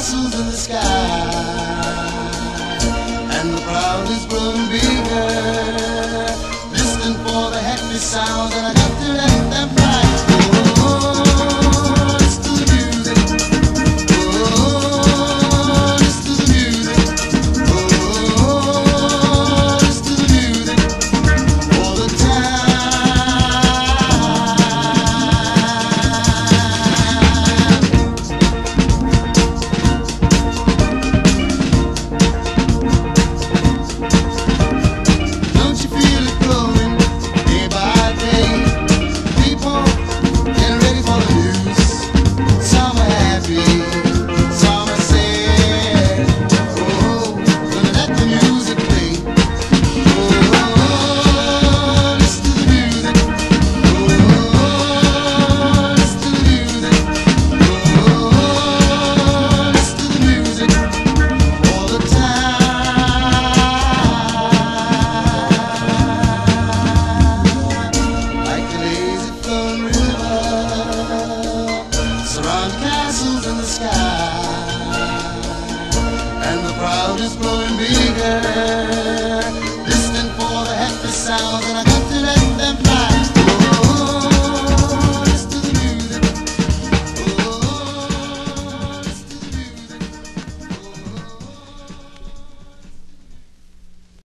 castles in the sky, and the crowd is growing bigger, listening for the happy sounds. sky. And the crowd is growing bigger, listening for the happy sound